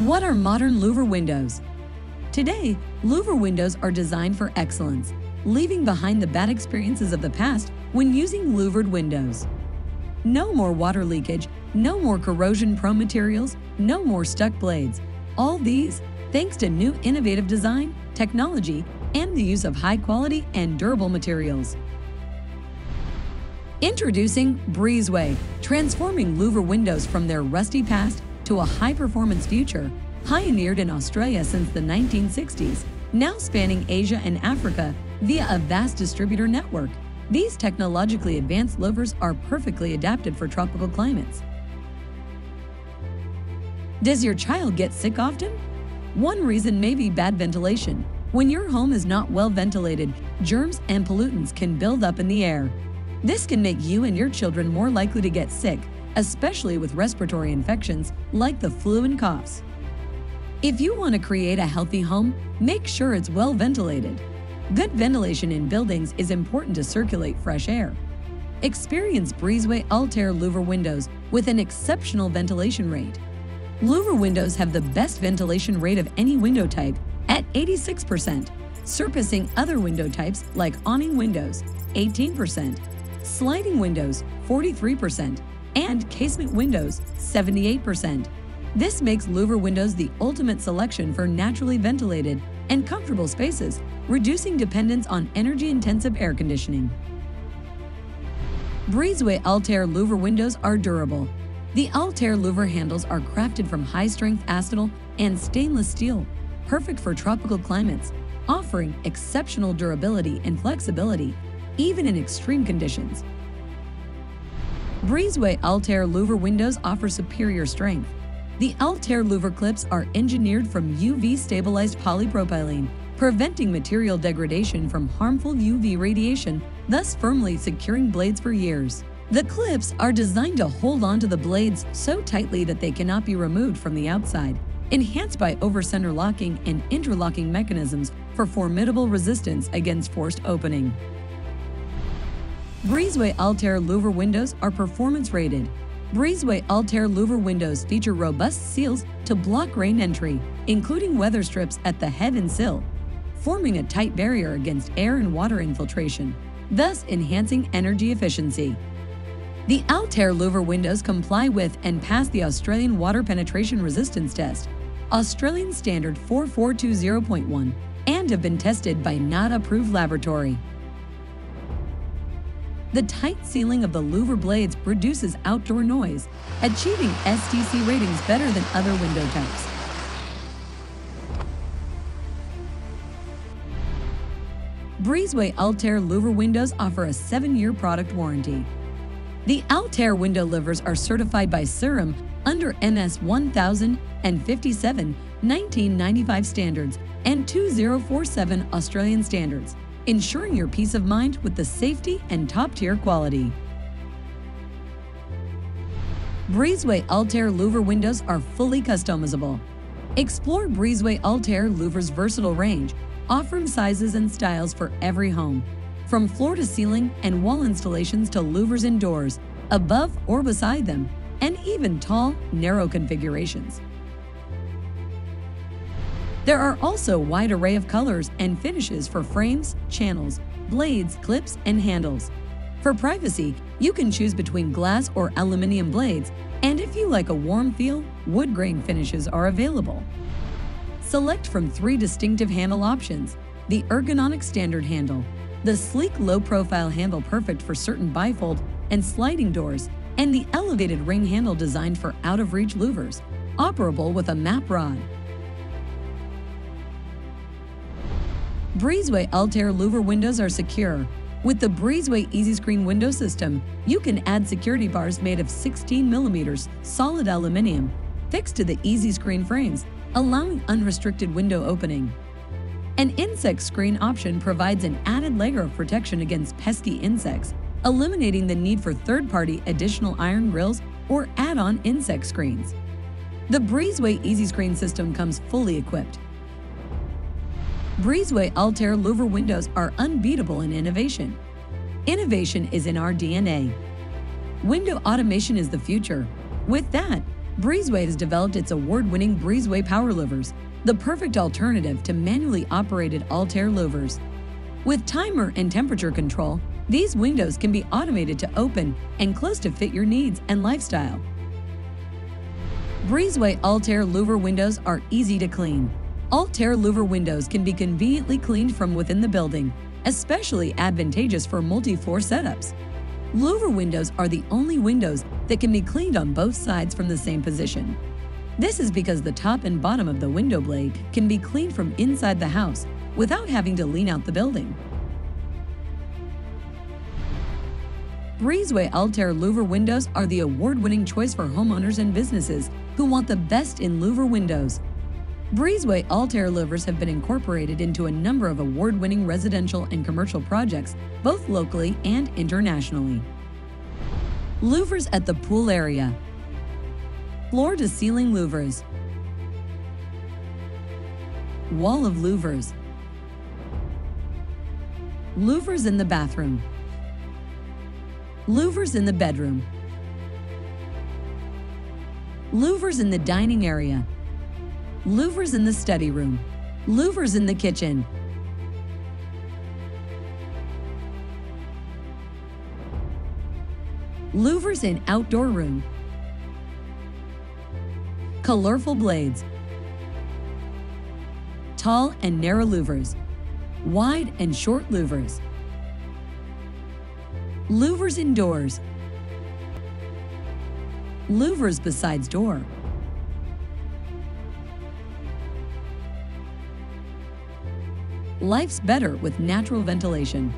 What are modern louver windows? Today, louver windows are designed for excellence, leaving behind the bad experiences of the past when using louvered windows. No more water leakage, no more corrosion-prone materials, no more stuck blades. All these thanks to new innovative design, technology, and the use of high-quality and durable materials. Introducing Breezway, transforming louver windows from their rusty past to a high-performance future, pioneered in Australia since the 1960s, now spanning Asia and Africa via a vast distributor network. These technologically advanced louvers are perfectly adapted for tropical climates. Does your child get sick often? One reason may be bad ventilation. When your home is not well ventilated, germs and pollutants can build up in the air. This can make you and your children more likely to get sick, especially with respiratory infections like the flu and coughs. If you want to create a healthy home, make sure it's well ventilated. Good ventilation in buildings is important to circulate fresh air. Experience Breezway Altair louver windows with an exceptional ventilation rate. Louver windows have the best ventilation rate of any window type at 86%, surpassing other window types like awning windows 18%, sliding windows 43%, and casement windows 78%. This makes louver windows the ultimate selection for naturally ventilated and comfortable spaces, reducing dependence on energy-intensive air conditioning. Breezway Altair louver windows are durable. The Altair louver handles are crafted from high-strength acetal and stainless steel, perfect for tropical climates, offering exceptional durability and flexibility, even in extreme conditions. Breezway Altair louver windows offer superior strength, the Altair louver clips are engineered from UV-stabilized polypropylene, preventing material degradation from harmful UV radiation, thus firmly securing blades for years. The clips are designed to hold onto the blades so tightly that they cannot be removed from the outside, enhanced by over-center locking and interlocking mechanisms for formidable resistance against forced opening. Breezway Altair louver windows are performance rated, Breezway Altair louver windows feature robust seals to block rain entry, including weather strips at the head and sill, forming a tight barrier against air and water infiltration, thus enhancing energy efficiency. The Altair louver windows comply with and pass the Australian Water Penetration Resistance Test, Australian Standard 4420.1, and have been tested by NATA approved laboratory. The tight sealing of the louver blades reduces outdoor noise, achieving STC ratings better than other window types. Breezway Altair louver windows offer a 7-year product warranty. The Altair window louvers are certified by SIRIM under NS 1057 1995 standards and 2047 Australian standards ensuring your peace of mind with the safety and top-tier quality. Breezway Altair louver windows are fully customizable. Explore Breezway Altair louver's versatile range, offering sizes and styles for every home. From floor to ceiling and wall installations to louvers indoors, above or beside them, and even tall, narrow configurations. There are also a wide array of colors and finishes for frames, channels, blades, clips, and handles. For privacy, you can choose between glass or aluminum blades, and if you like a warm feel, wood grain finishes are available. Select from three distinctive handle options, the ergonomic standard handle, the sleek low-profile handle perfect for certain bifold and sliding doors, and the elevated ring handle designed for out-of-reach louvers, operable with a map rod. Breezway Altair louver windows are secure. With the Breezway Easy Screen window system, you can add security bars made of 16 millimeters solid aluminum fixed to the Easy Screen frames, allowing unrestricted window opening. An insect screen option provides an added layer of protection against pesky insects, eliminating the need for third-party additional iron grills or add-on insect screens. The Breezway Easy Screen system comes fully equipped Breezway Altair louver windows are unbeatable in innovation. Innovation is in our DNA. Window automation is the future. With that, Breezway has developed its award winning Breezway Power Louvers, the perfect alternative to manually operated Altair louvers. With timer and temperature control, these windows can be automated to open and close to fit your needs and lifestyle. Breezway Altair louver windows are easy to clean. Altair louver windows can be conveniently cleaned from within the building, especially advantageous for multi-floor setups. Louver windows are the only windows that can be cleaned on both sides from the same position. This is because the top and bottom of the window blade can be cleaned from inside the house without having to lean out the building. Breezway Altair louver windows are the award-winning choice for homeowners and businesses who want the best in louver windows. Breezway Altair louvers have been incorporated into a number of award-winning residential and commercial projects, both locally and internationally. Louvers at the pool area. Floor-to-ceiling louvers. Wall of louvers. Louvers in the bathroom. Louvers in the bedroom. Louvers in the dining area. Louvers in the study room. Louvers in the kitchen. Louvers in outdoor room. Colorful blades. Tall and narrow louvers. Wide and short louvers. Louvers indoors. Louvers besides door. Life's better with natural ventilation.